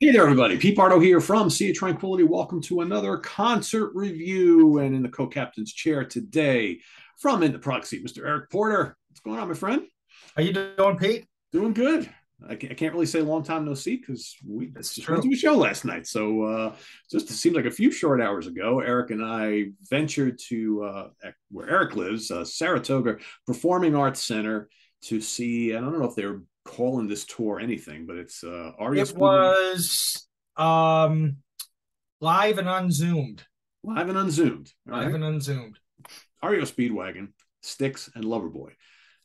Hey there, everybody. Pete Pardo here from Sea of Tranquility. Welcome to another concert review. And in the co-captain's chair today, from in the proxy, Mr. Eric Porter. What's going on, my friend? How you doing, Pete? Doing good. I can't really say long time no see because we That's just true. went to a show last night. So uh, just it seems like a few short hours ago, Eric and I ventured to uh, where Eric lives, uh, Saratoga Performing Arts Center, to see. I don't know if they're calling this tour anything, but it's uh, REO It was um live and unzoomed. live and unzoomed. all Live right? and unzoomed. REO Speedwagon, Styx, and Loverboy.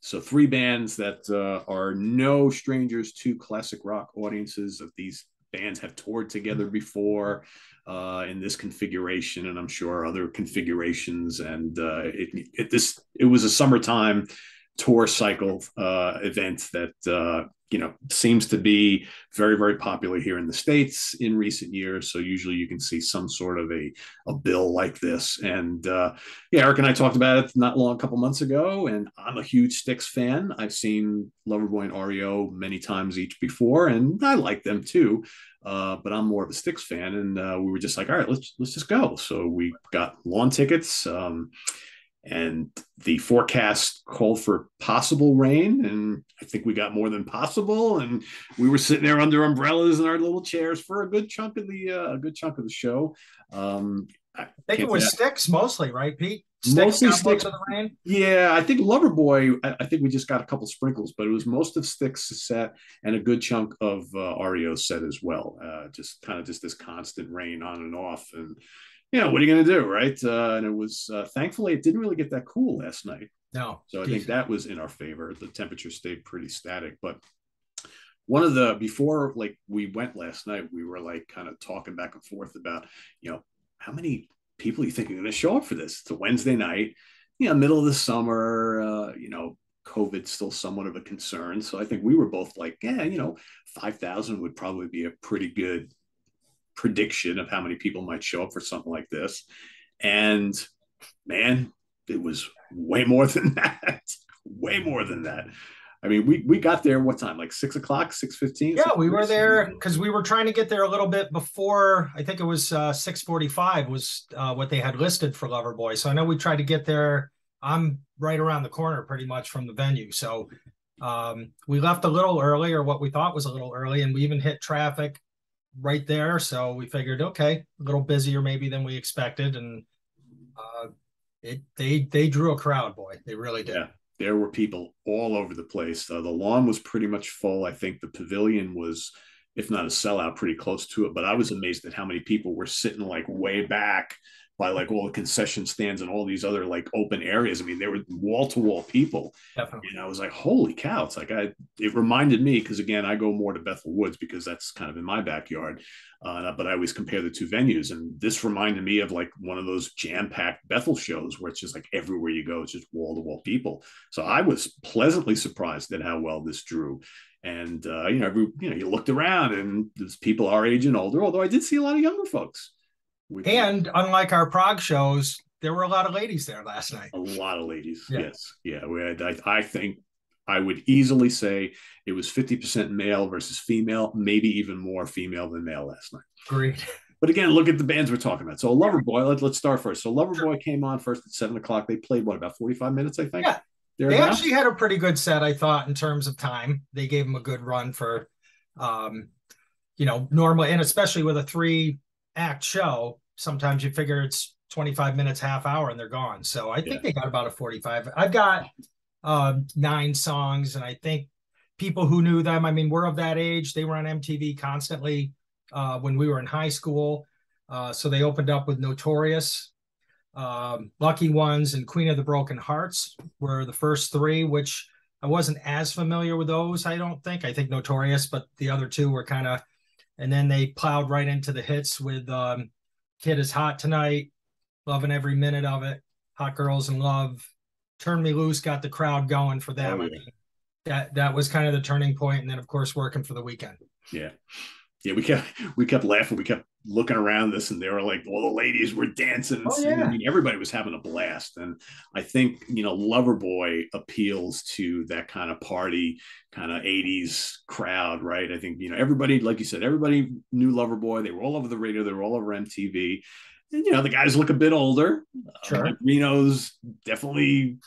So three bands that uh, are no strangers to classic rock audiences. Of these bands have toured together before uh, in this configuration, and I'm sure other configurations. And uh, it, it this it was a summertime tour cycle uh, event that uh, you know seems to be very very popular here in the states in recent years. So usually you can see some sort of a a bill like this, and uh, yeah, Eric and I talked about it not long, a couple months ago, and I'm a huge Styx fan. I've seen Loverboy and REO many times each before, and I like them too. Uh, but I'm more of a Styx fan, and uh, we were just like, all right, let's let's just go. So we got lawn tickets, um, and the forecast called for possible rain, and I think we got more than possible. And we were sitting there under umbrellas in our little chairs for a good chunk of the uh, a good chunk of the show. Um, I think it was Styx mostly, right, Pete? Mostly got most Styx. of the rain. Yeah, I think Loverboy. I, I think we just got a couple sprinkles, but it was most of Styx set and a good chunk of uh, REO set as well. Uh, just kind of just this constant rain on and off, and you know what are you going to do, right? Uh, and it was uh, thankfully it didn't really get that cool last night, No. so I think that was in our favor. The temperature stayed pretty static, but one of the before like we went last night, we were like kind of talking back and forth about you know how many people you think are going to show up for this. It's a Wednesday night, you know, middle of the summer. Uh, you know, COVID's still somewhat of a concern, so I think we were both like, yeah, you know, five thousand would probably be a pretty good prediction of how many people might show up for something like this. And man, it was way more than that. way more than that. I mean, we we got there what time? Like six o'clock, six fifteen. Yeah, we were there because we were trying to get there a little bit before. I think it was uh, six forty-five was uh, what they had listed for Loverboy. So I know we tried to get there. I'm right around the corner, pretty much from the venue. So um, we left a little early, or what we thought was a little early, and we even hit traffic right there. So we figured, okay, a little busier maybe than we expected, and uh, it they they drew a crowd, boy, they really did. Yeah, there were people all over the place. Uh, the lawn was pretty much full. I think the pavilion was, if not a sellout, pretty close to it. But I was amazed at how many people were sitting like way back by like all the concession stands and all these other like open areas. I mean, there were wall to wall people. Definitely. And I was like, holy cow. It's like, I, it reminded me, because again, I go more to Bethel Woods because that's kind of in my backyard. Uh, but I always compare the two venues. And this reminded me of like one of those jam packed Bethel shows where it's just like everywhere you go, it's just wall to wall people. So I was pleasantly surprised at how well this drew. And, uh, you know, every, you know, you looked around and there's people our age and older, although I did see a lot of younger folks. And unlike our Prague shows, there were a lot of ladies there last night. a lot of ladies. Yeah. Yes. Yeah. We had, I, I think I would easily say it was 50% male versus female, maybe even more female than male last night. Agreed. But again, look at the bands we're talking about. So Loverboy, let, let's start first. So Loverboy came on first at seven o'clock. They played what about 45 minutes, I think? Yeah. They actually had a pretty good set, I thought, in terms of time. They gave them a good run for, um, you know, normally, and especially with a three act show, sometimes you figure it's 25 minutes, half hour, and they're gone. So I think Yeah. they got about a 45. I've got um, nine songs, and I think people who knew them, I mean, we're of that age. They were on MTV constantly uh, when we were in high school. Uh, so they opened up with Notorious, um, Lucky Ones, and Queen of the Broken Hearts were the first three, which I wasn't as familiar with those, I don't think. I think Notorious, but the other two were kind of, and then they plowed right into the hits with um, Kid is Hot Tonight, Loving Every Minute of It, Hot Girls in Love, Turn Me Loose got the crowd going for them. Oh, yeah. that that was kind of the turning point, and then of course working for the weekend. Yeah. Yeah, we kept we kept laughing. We kept looking around this, and they were like, all the ladies were dancing. Oh, yeah. I mean, everybody was having a blast. And I think you know, Loverboy appeals to that kind of party, kind of '80s crowd, right? I think you know, everybody, like you said, everybody knew Loverboy. They were all over the radio. They were all over MTV. And you know, the guys look a bit older. Sure. Uh, Reno's definitely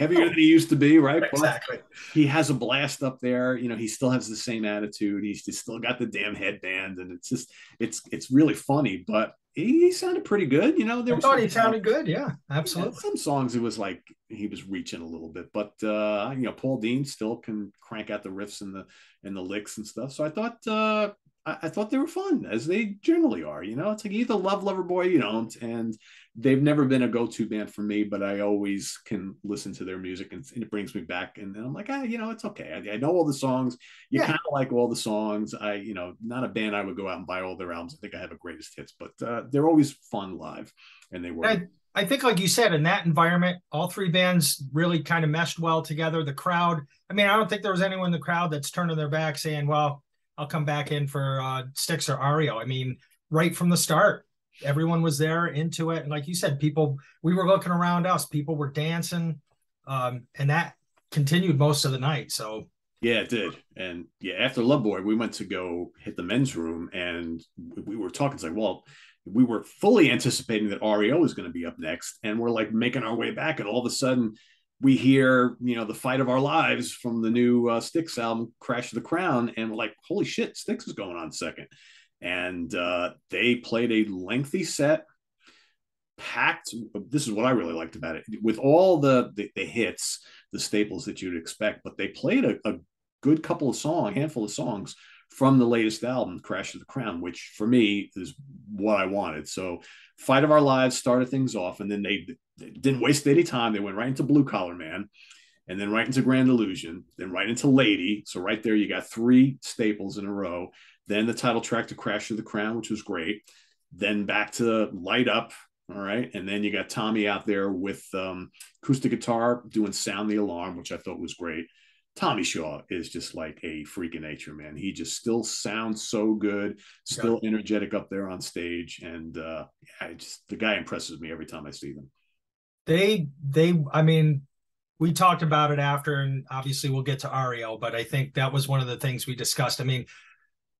heavier than he used to be, right? But Exactly. he has a blast up there. You know, he still has the same attitude. He's just still got the damn headband, and it's just it's it's really funny. But he, he sounded pretty good. You know, there I was thought he sounded good. Yeah, yeah, absolutely. some songs it was like he was reaching a little bit, but uh, you know, Paul Dean still can crank out the riffs and the and the licks and stuff. So I thought uh, I, I thought they were fun, as they generally are. You know, it's like either love Loverboy, you don't, and they've never been a go-to band for me, but I always can listen to their music and, and it brings me back. And, then I'm like, ah, you know, it's okay. I, I know all the songs. You Yeah. kind of like all the songs. I, you know, not a band I would go out and buy all their albums. I think I have a greatest hits, but uh, they're always fun live, and they were. I, I think, like you said, in that environment, all three bands really kind of meshed well together. The crowd, I mean, I don't think there was anyone in the crowd that's turning their back saying, well, I'll come back in for uh, Styx or REO. I mean, right from the start, everyone was there into it. And like you said, people, we were looking around us, people were dancing. Um, and that continued most of the night. So, Yeah, it did. And yeah, after Love Boy, we went to go hit the men's room and we were talking. It's like, well, we were fully anticipating that REO was going to be up next. And we're like making our way back. And all of a sudden, we hear, you know, the fight of our lives from the new uh, Styx album, Crash of the Crown. And we're like, holy shit, Styx is going on second. And uh, they played a lengthy set, packed. This is what I really liked about it with all the, the, the hits, the staples that you'd expect, but they played a, a good couple of songs, handful of songs from the latest album, Crash of the Crown, which for me is what I wanted. So, Fight of Our Lives started things off, and then they, they didn't waste any time. They went right into Blue Collar Man, and then right into Grand Illusion, then right into Lady. So, right there, you got three staples in a row. Then the title track to Crash of the Crown, which was great. Then back to Light Up. All right. And then you got Tommy out there with um, acoustic guitar doing Sound the Alarm, which I thought was great. Tommy Shaw is just like a freak of nature, man. He just still sounds so good, still energetic up there on stage, and uh, yeah, just the guy impresses me every time I see them. They they i mean we talked about it after and obviously we'll get to REO but i think that was one of the things we discussed. I mean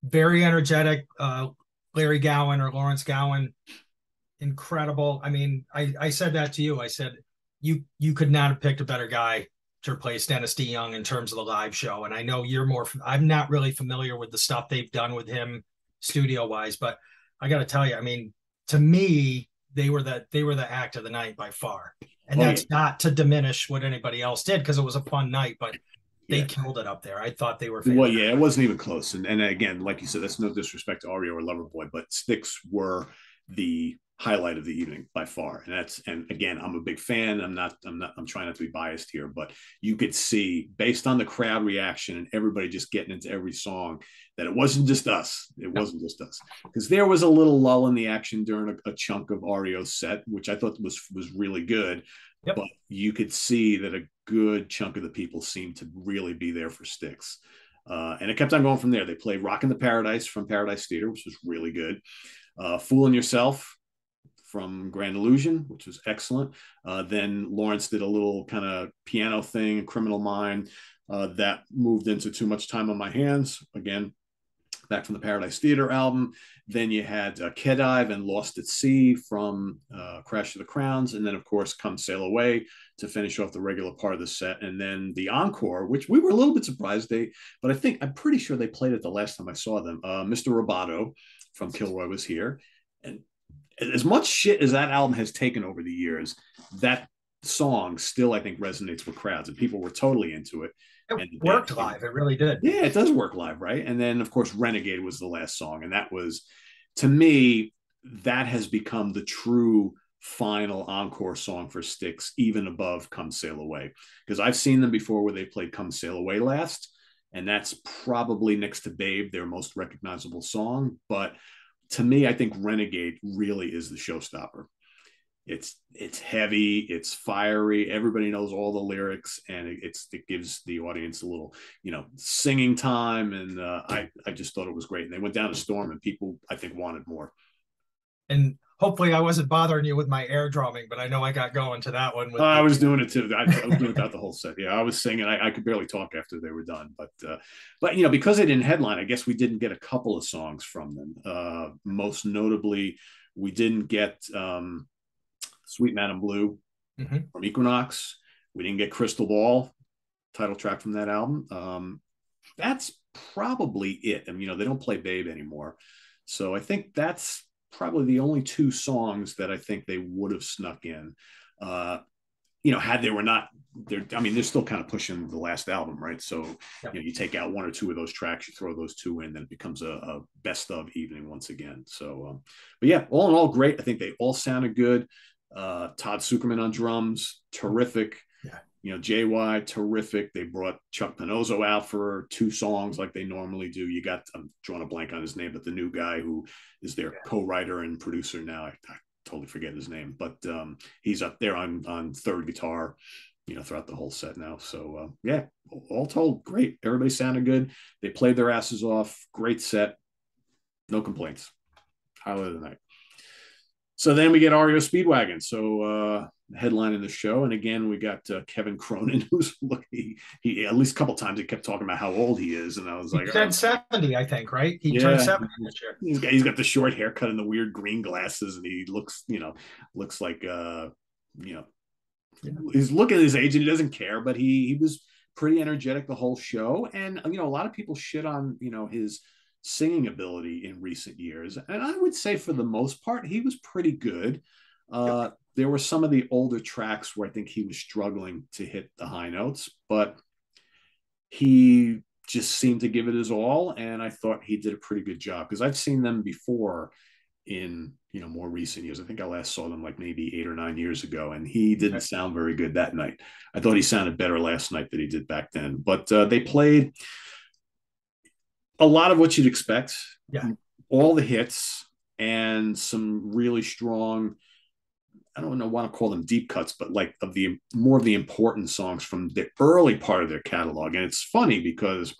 very energetic uh larry gowan or lawrence gowan. Incredible. I mean i i said that to you. I said you you could not have picked a better guy to replace dennis deyoung in terms of the live show. And i know you're more i'm not really familiar with the stuff they've done with him studio wise but i got to tell you i mean to me they were the they were the act of the night by far and Oh, that's not to diminish what anybody else did because it was a fun night but they Yeah. killed it up there i thought they were Well, yeah, it wasn't even close. And, and again, like you said, that's no disrespect to REO or Loverboy, but Styx were the highlight of the evening by far. And that's and again, I'm a big fan. I'm not, I'm not, I'm trying not to be biased here, but you could see based on the crowd reaction and everybody just getting into every song that it wasn't just us. It wasn't just us. Because there was a little lull in the action during a, a chunk of REO's set, which I thought was was really good. Yep. But you could see that a good chunk of the people seemed to really be there for Styx. Uh, and it kept on going from there. They played Rockin' the Paradise from Paradise Theater, which was really good. Uh, Fooling Yourself from Grand Illusion, which was excellent. Uh, then Lawrence did a little kind of piano thing, Criminal Mind, uh, that moved into Too Much Time on My Hands. Again, back from the Paradise Theater album. Then you had uh, Kedive and Lost at Sea from uh, Crash of the Crowns. And then, of course, Come Sail Away to finish off the regular part of the set. And then the encore, which we were a little bit surprised they, but I think I'm pretty sure they played it the last time I saw them. Uh, Mr. Roboto from Kilroy was here. And as much shit as that album has taken over the years, that song still, I think, resonates with crowds and people were totally into it. it and- worked live it really did Yeah, it does work live, right? And then, of course, Renegade was the last song. And that was, to me, that has become the true final encore song for Styx, even above Come Sail Away. Because I've seen them before where they played Come Sail Away last. And that's probably next to Babe, their most recognizable song. But to me, I think Renegade really is the showstopper. it's it's heavy, it's fiery. Everybody knows all the lyrics, and it, it's it gives the audience a little you know singing time. And uh, I I just thought it was great. And they went down a storm, and people I think wanted more. And hopefully I wasn't bothering you with my air drumming, but I know I got going to that one. Uh, I was doing it too. I, I was doing it throughout the whole set. Yeah, I was singing. I, I, could barely talk after they were done, but uh, but you know because they didn't headline, I guess we didn't get a couple of songs from them. Uh, most notably, we didn't get um, "Sweet Madam Blue" mm-hmm. from Equinox. We didn't get "Crystal Ball," title track from that album. Um, that's probably it. I mean, you know, they don't play "Babe" anymore, so I think that's probably the only two songs that I think they would have snuck in. Uh, you know, had they were not they're I mean, they're still kind of pushing the last album, right? So you know, you take out one or two of those tracks, you throw those two in, then it becomes a, a best of evening once again. So um, but yeah, all in all, great. I think they all sounded good. Uh, Todd Sucherman on drums, terrific. Yeah you know, JY, terrific. They brought Chuck Panozzo out for two songs like they normally do. You got, I'm drawing a blank on his name, but the new guy who is their yeah. co-writer and producer now, I, I, totally forget his name, but um, he's up there on on third guitar, you know, throughout the whole set now. So uh, yeah, all told, great. Everybody sounded good. They played their asses off. Great set. No complaints. Highlight of the night. So then we get REO Speedwagon. So uh, headlining the show, and again we got uh, Kevin Cronin, who's look he, he at least a couple times he kept talking about how old he is, and I was like, he turned oh. seventy, I think, right? He yeah. turned seventy this year. He's got, he's got the short haircut and the weird green glasses, and he looks, you know, looks like uh, you know, yeah. he's looking at his age and he doesn't care, but he he was pretty energetic the whole show, and you know, a lot of people shit on you know his singing ability in recent years. And I would say for the most part, he was pretty good. Uh, there were some of the older tracks where I think he was struggling to hit the high notes, but he just seemed to give it his all. And I thought he did a pretty good job because I've seen them before in you know more recent years. I think I last saw them like maybe eight or nine years ago, and he didn't sound very good that night. I thought he sounded better last night than he did back then. But uh, they played a lot of what you'd expect. Yeah. All the hits and some really strong, I don't know want to call them deep cuts, but like of the more of the important songs from the early part of their catalog. And it's funny because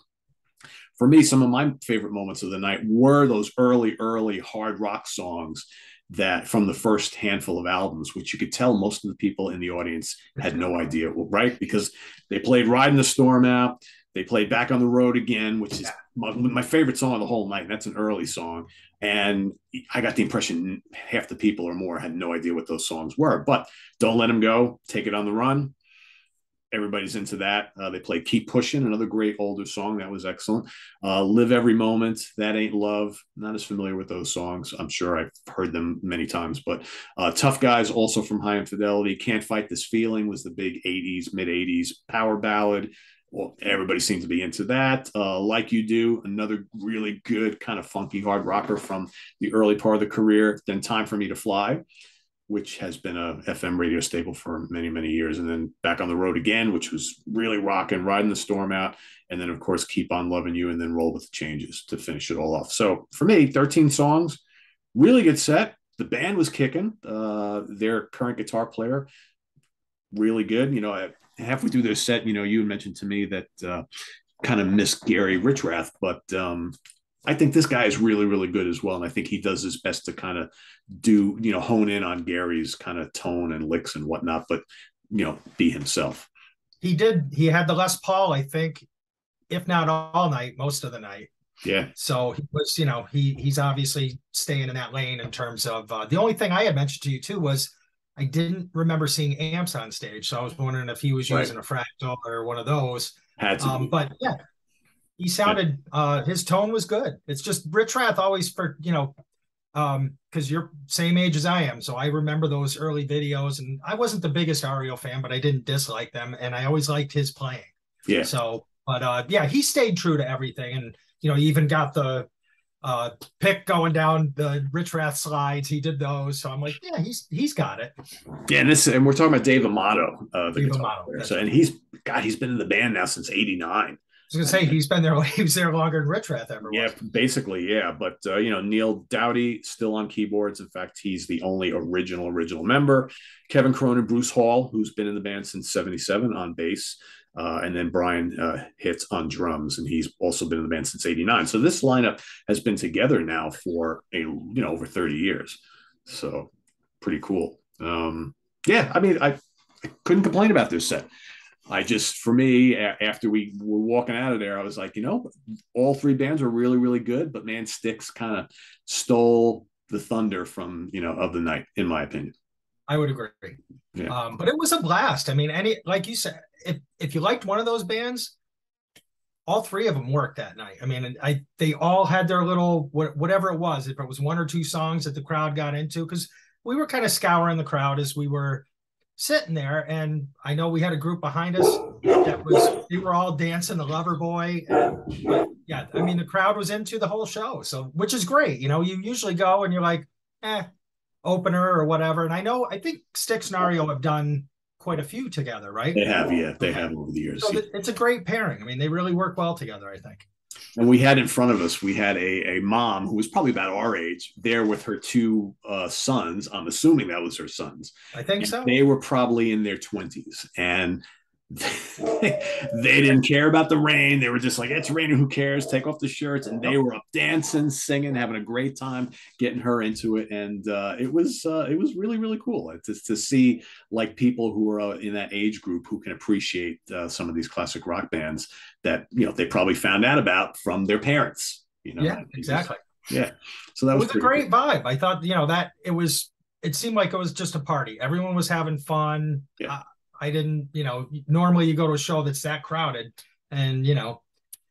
for me, some of my favorite moments of the night were those early, early hard rock songs that from the first handful of albums, which you could tell most of the people in the audience had no idea, right? Because they played Riding the Storm out, they played Back on the Road again, which is my, my, favorite song of the whole night. That's an early song. And I got the impression half the people or more had no idea what those songs were. But Don't Let Him Go, Take It on the Run. Everybody's into that. Uh, they played Keep Pushing, another great older song. That was excellent. Uh, Live Every Moment, That Ain't Love. Not as familiar with those songs. I'm sure I've heard them many times. But uh, Tough Guys, also from Hi Infidelity. Can't Fight This Feeling was the big 80s, mid 80s power ballad well, everybody seems to be into that. Uh, like you do, another really good kind of funky hard rocker from the early part of the career. Then Time for Me to Fly, which has been a FM radio staple for many, many years. And then Back on the Road Again, which was really rocking, riding the storm out. And then, of course, Keep on Loving You and then Roll with the Changes to finish it all off. So for me, 13 songs, really good set. The band was kicking. Uh, their current guitar player, really good. You know, halfway through their set, you know, you mentioned to me that uh, kind of miss Gary Richrath, but um, I think this guy is really, really good as well. And I think he does his best to kind of do, you know, hone in on Gary's kind of tone and licks and whatnot, but, you know, be himself. He did. He had the Les Paul, I think, if not all night, most of the night. Yeah. So he was, you know, he he's obviously staying in that lane in terms of uh, the only thing I had mentioned to you too was I didn't remember seeing amps on stage, so I was wondering if he was using right. a fractal or one of those. Had to um, but yeah, he sounded. Uh, his tone was good. It's just Richrath always for you know, um, because you're same age as I am, so I remember those early videos, and I wasn't the biggest REO fan, but I didn't dislike them, and I always liked his playing. Yeah. So, but uh, yeah, he stayed true to everything, and you know, he even got the uh pick going down the Richrath slides. He did those. So I'm like, yeah, he's he's got it. Yeah, and this and we're talking about Dave Amato, uh the Dave Amato, so and he's God, he's been in the band now since 89. I was gonna say he's been there. He was there longer than Richrath ever. Yeah, basically, yeah. But uh, you know, Neal Doughty still on keyboards. In fact, he's the only original original member. Kevin Cronin, Bruce Hall, who's been in the band since '77 on bass, uh, and then Brian uh, hits on drums, and he's also been in the band since '89. So this lineup has been together now for a you know over 30 years. So pretty cool. Um, yeah, I mean, I, I couldn't complain about this set. I just, for me, after we were walking out of there, I was like, you know, all three bands were really, really good, but man, Styx kind of stole the thunder from, you know, of the night, in my opinion. I would agree. Yeah. Um, but it was a blast. I mean, any, like you said, if, if you liked one of those bands, all three of them worked that night. I mean, I, they all had their little, whatever it was, if it was one or two songs that the crowd got into, because we were kind of scouring the crowd as we were sitting there, and I know we had a group behind us that was we were all dancing the Loverboy. And, yeah, I mean the crowd was into the whole show, so which is great. You know, you usually go and you're like, eh, opener or whatever. And I know I think Styx and REO have done quite a few together, right? They have, yeah, they have over the years. So it's a great pairing. I mean, they really work well together. I think and we had in front of us we had a, a mom who was probably about our age there with her two uh, sons i'm assuming that was her sons i think and so they were probably in their 20s and they didn't care about the rain. They were just like, it's raining, who cares? Take off the shirts. And they were up dancing, singing, having a great time, getting her into it. And uh, it was uh, it was really, really cool to, to see like people who are uh, in that age group who can appreciate uh, some of these classic rock bands that, you know, they probably found out about from their parents. You know? Yeah, exactly. yeah. So that was, was a great cool. vibe. I thought, you know, that it was it seemed like it was just a party. Everyone was having fun. Yeah. I didn't, you know, normally you go to a show that's that crowded and, you know,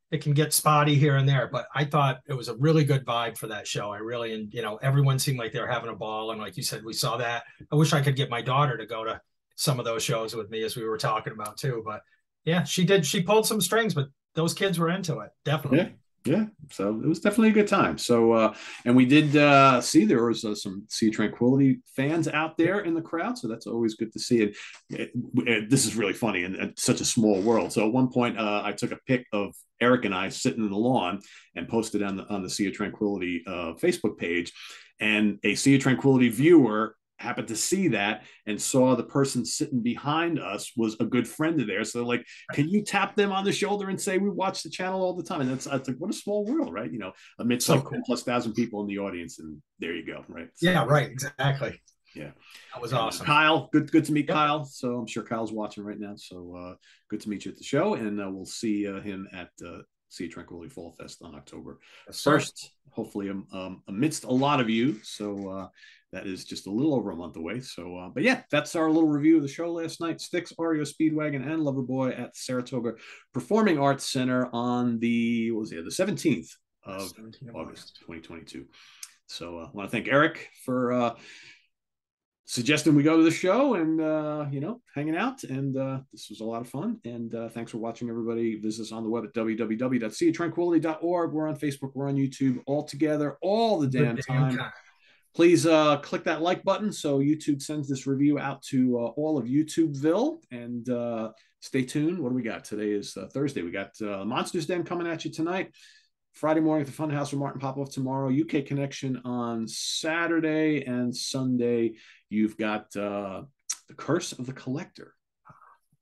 it can get spotty here and there, but I thought it was a really good vibe for that show. I really, and you know, everyone seemed like they were having a ball. And like you said, we saw that. I wish I could get my daughter to go to some of those shows with me as we were talking about too. But yeah, she did. She pulled some strings, but those kids were into it. Definitely. Yeah yeah so it was definitely a good time. So uh and we did uh see there was uh, some sea tranquility fans out there in the crowd so that's always good to see. And it, it, this is really funny and, and, such a small world. So at one point uh i took a pic of eric and i sitting in the lawn and posted on the on the sea of tranquility uh facebook page. And a sea of tranquility viewer happened to see that and saw the person sitting behind us was a good friend of theirs. So like, can you tap them on the shoulder and say we watch the channel all the time? And that's, that's like what a small world, right? You know, amidst so like cool. plus thousand people in the audience, and there you go, right? So, yeah, right, exactly. Yeah, that was awesome. Kyle, good good to meet yep. Kyle. So I'm sure Kyle's watching right now. So uh, good to meet you at the show, and uh, we'll see uh, him at Sea Tranquility Fall Fest on October first. Hopefully, um, um, amidst a lot of you. So uh, that is just a little over a month away. So, uh, but yeah, that's our little review of the show last night. Styx, REO Speedwagon, and Loverboy at Saratoga Performing Arts Center on the what was it, the seventeenth of August, twenty twenty two. So, uh, I want to thank Eric for uh, suggesting we go to the show and uh, you know hanging out. And uh, this was a lot of fun. And uh, thanks for watching, everybody. Visit us on the web at www.seatranquility.org. We're on Facebook. We're on YouTube. All together, all the damn, time. please uh, click that like button so YouTube sends this review out to uh, all of YouTubeville. And uh, stay tuned. What do we got? Today is uh, Thursday. We got uh, Monsters Den coming at you tonight. Friday morning at the Funhouse with Martin Popoff tomorrow. UK Connection on Saturday and Sunday. You've got uh, The Curse of the Collector.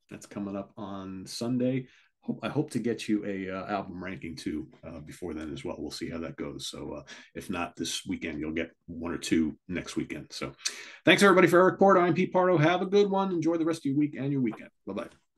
That's coming up on Sunday hope, I hope to get you a uh, album ranking too uh, before then as well. We'll see how that goes. So uh, if not this weekend, you'll get one or two next weekend. So thanks everybody for Eric Porter. I'm Pete Pardo. Have a good one. Enjoy the rest of your week and your weekend. Bye bye.